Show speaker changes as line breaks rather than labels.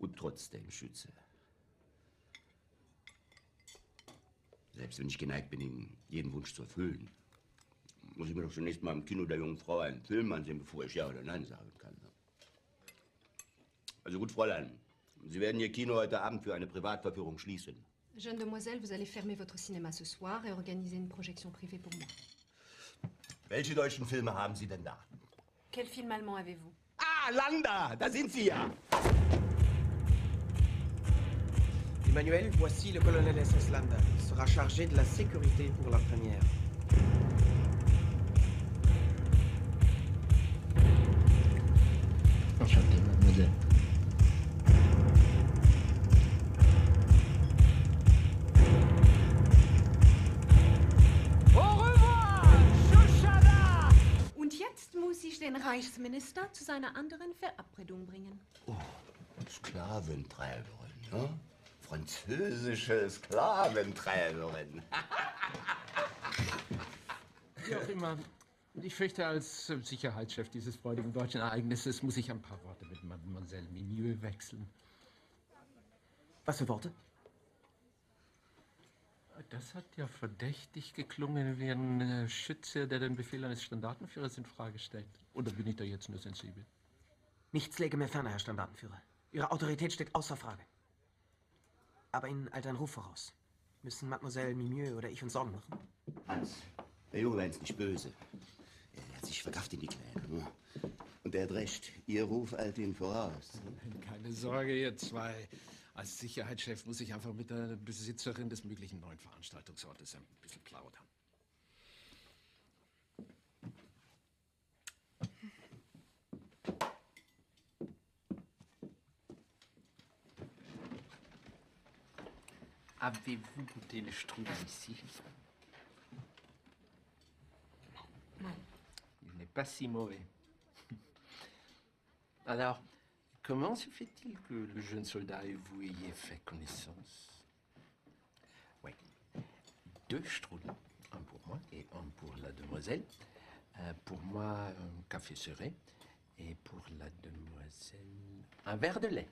Und trotzdem, Schütze. Selbst wenn ich geneigt bin, Ihnen jeden Wunsch zu erfüllen, muss ich mir doch zunächst mal im Kino der jungen Frau einen Film ansehen, bevor ich Ja oder Nein sagen kann. Also gut, Fräulein, Sie werden Ihr Kino heute Abend für eine Privatverführung schließen.
Jeune demoiselle, vous allez fermer votre cinéma ce soir et organiser une projection privée pour moi.
Welche deutschen Filme haben Sie denn da?
Quel film allemand avez-vous
Ah, Landa, da sind Sie ja.
Emmanuel, voici le colonel SS Landa. Il sera chargé de la sécurité pour la première.
Enchanté, mademoiselle.
Au revoir, Shoshana!
Und jetzt muss ich den Reichsminister zu seiner anderen Verabredung bringen.
Sklaventreiberin, ne? Französische Sklaventreiberin.
Wie auch immer. Ich fürchte, als äh, Sicherheitschef dieses freudigen deutschen Ereignisses muss ich ein paar Worte mit Mademoiselle Minieux wechseln.
Was für Worte?
Das hat ja verdächtig geklungen wie ein äh, Schütze, der den Befehl eines Standartenführers in Frage stellt. Oder bin ich da jetzt nur sensibel?
Nichts läge mir ferner, Herr Standartenführer. Ihre Autorität steht außer Frage. Aber Ihnen eilt ein Ruf voraus. Müssen Mademoiselle Mimieux oder ich uns Sorgen machen?
Hans, der Junge war jetzt nicht böse. Er hat sich vergafft in die Kleine. ne? Und er hat recht. Ihr Ruf eilt ihm voraus.
Keine Sorge, ihr zwei. Als Sicherheitschef muss ich einfach mit der Besitzerin des möglichen neuen Veranstaltungsortes ein bisschen plaudern. Avez-vous goûté le strudel ici?
Non.
Il n'est pas si mauvais. Alors, comment se fait-il que le jeune soldat et vous ayez fait connaissance? Oui. Deux strudels, un pour moi et un pour la demoiselle. Euh, pour moi, un café serré et pour la demoiselle, un verre de lait.